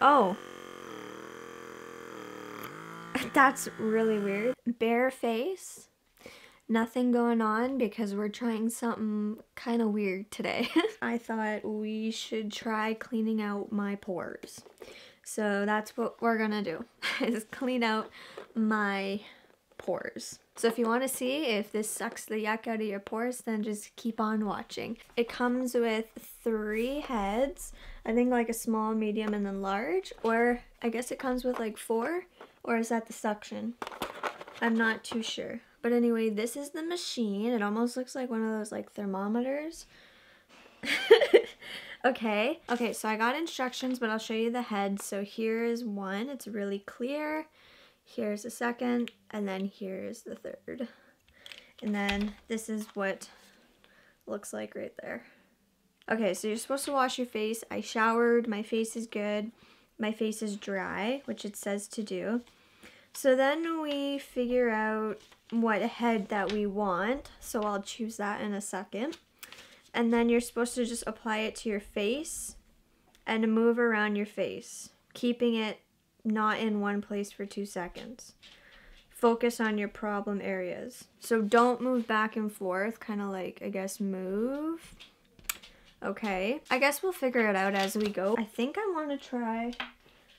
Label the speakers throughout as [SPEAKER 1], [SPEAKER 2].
[SPEAKER 1] Oh. That's really weird. Bare face. Nothing going on because we're trying something kind of weird today. I thought we should try cleaning out my pores. So that's what we're gonna do, is clean out my pores. So if you want to see if this sucks the yuck out of your pores, then just keep on watching. It comes with three heads, I think like a small, medium, and then large, or I guess it comes with like four, or is that the suction? I'm not too sure. But anyway, this is the machine. It almost looks like one of those like thermometers. Okay, okay, so I got instructions, but I'll show you the head. So here is one, it's really clear. Here's the second, and then here's the third. And then this is what looks like right there. Okay, so you're supposed to wash your face. I showered, my face is good. My face is dry, which it says to do. So then we figure out what head that we want. So I'll choose that in a second and then you're supposed to just apply it to your face and move around your face, keeping it not in one place for two seconds. Focus on your problem areas. So don't move back and forth, kind of like, I guess, move. Okay, I guess we'll figure it out as we go. I think I want to try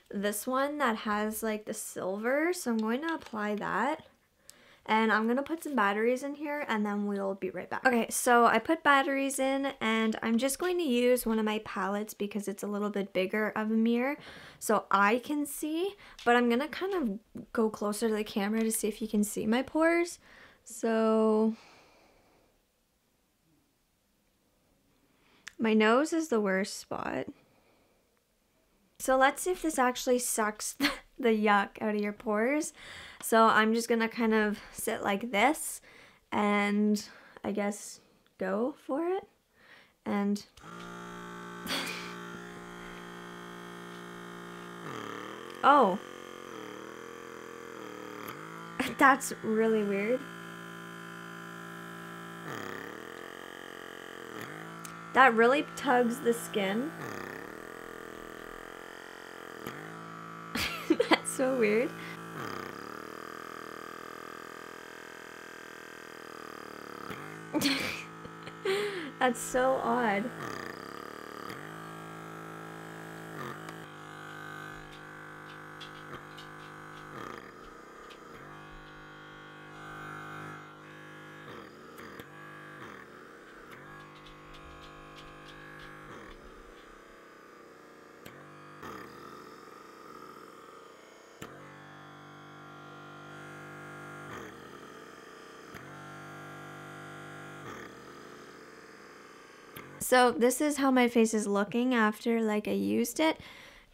[SPEAKER 1] this one that has like the silver, so I'm going to apply that. And I'm to put some batteries in here and then we'll be right back. Okay, so I put batteries in and I'm just going to use one of my palettes because it's a little bit bigger of a mirror so I can see. But I'm to kind of go closer to the camera to see if you can see my pores. So... My nose is the worst spot. So let's see if this actually sucks the yuck out of your pores. So I'm just gonna kind of sit like this and I guess go for it. And oh, that's really weird. That really tugs the skin. that's so weird. That's so odd. So this is how my face is looking after like I used it.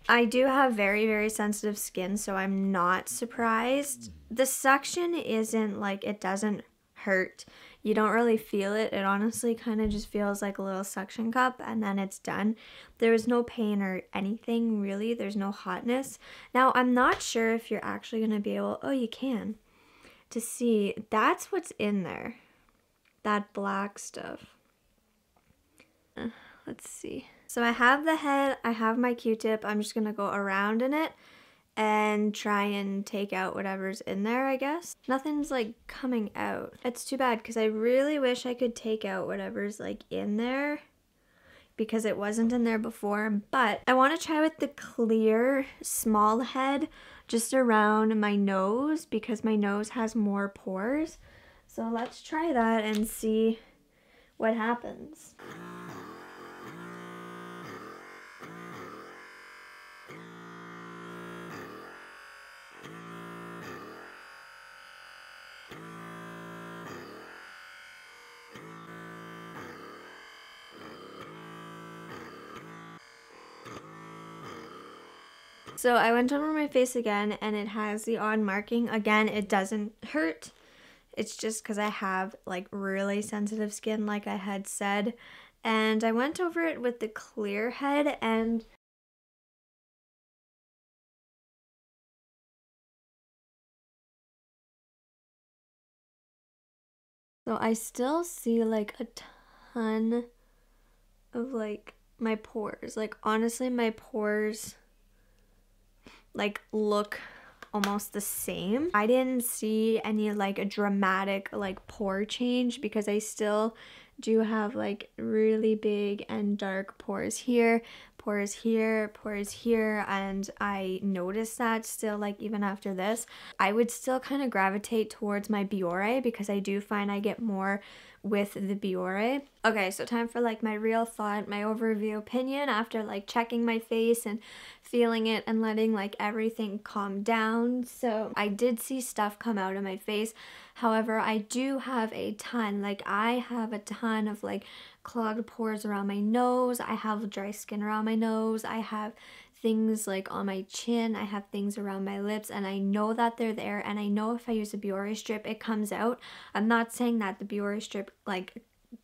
[SPEAKER 1] I do have very, very sensitive skin, so I'm not surprised. The suction isn't like, it doesn't hurt. You don't really feel it. It honestly kind of just feels like a little suction cup and then it's done. There is no pain or anything really. There's no hotness. Now, I'm not sure if you're actually going to be able, oh, you can, to see. That's what's in there. That black stuff. Let's see. So I have the head, I have my Q-tip. I'm just to go around in it and try and take out whatever's in there, I guess. Nothing's like coming out. It's too bad because I really wish I could take out whatever's like in there because it wasn't in there before. But I want to try with the clear small head just around my nose because my nose has more pores. So let's try that and see what happens. So I went over my face again and it has the odd marking. Again, it doesn't hurt. It's just because I have like really sensitive skin like I had said. And I went over it with the clear head and So I still see like a ton of like my pores. Like honestly my pores like look almost the same. I didn't see any like a dramatic like pore change because I still do have like really big and dark pores here, pores here, pores here, and I noticed that still like even after this. I would still kind of gravitate towards my Biore because I do find I get more with the Biore. Okay, so time for like my real thought, my overview opinion after like checking my face and feeling it and letting like everything calm down. So I did see stuff come out of my face. However, I do have a ton, like I have a ton of like clogged pores around my nose. I have dry skin around my nose. I have things like on my chin, I have things around my lips, and I know that they're there. And I know if I use a Biore strip, it comes out. I'm not saying that the Biore strip like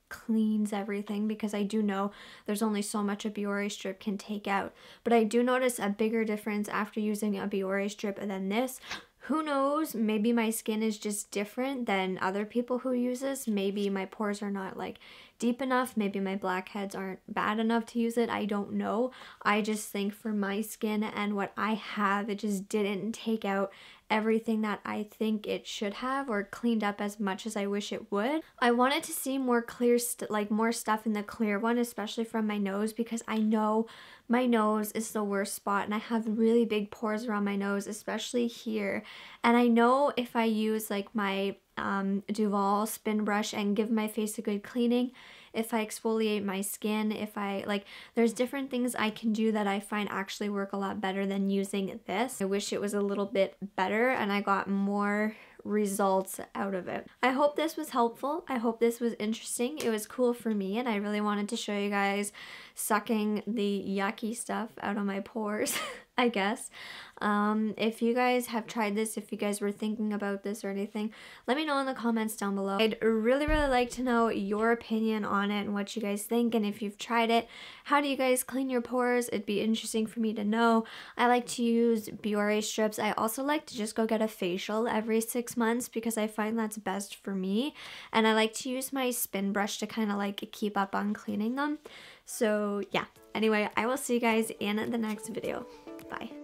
[SPEAKER 1] cleans everything because I do know there's only so much a Biore strip can take out. But I do notice a bigger difference after using a Biore strip than this. Who knows? Maybe my skin is just different than other people who use this. Maybe my pores are not like deep enough. Maybe my blackheads aren't bad enough to use it. I don't know. I just think for my skin and what I have, it just didn't take out everything that I think it should have or cleaned up as much as I wish it would. I wanted to see more clear, like more stuff in the clear one, especially from my nose because I know my nose is the worst spot and I have really big pores around my nose, especially here. And I know if I use like my um, Duval spin brush and give my face a good cleaning. If I exfoliate my skin, if I like, there's different things I can do that I find actually work a lot better than using this. I wish it was a little bit better and I got more results out of it. I hope this was helpful. I hope this was interesting. It was cool for me and I really wanted to show you guys sucking the yucky stuff out of my pores. I guess. Um, if you guys have tried this, if you guys were thinking about this or anything, let me know in the comments down below. I'd really, really like to know your opinion on it and what you guys think. And if you've tried it, how do you guys clean your pores? It'd be interesting for me to know. I like to use Biore strips. I also like to just go get a facial every six months because I find that's best for me. And I like to use my spin brush to kind of like keep up on cleaning them. So yeah, anyway, I will see you guys in the next video. Bye.